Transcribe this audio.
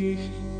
You.